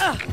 Uh.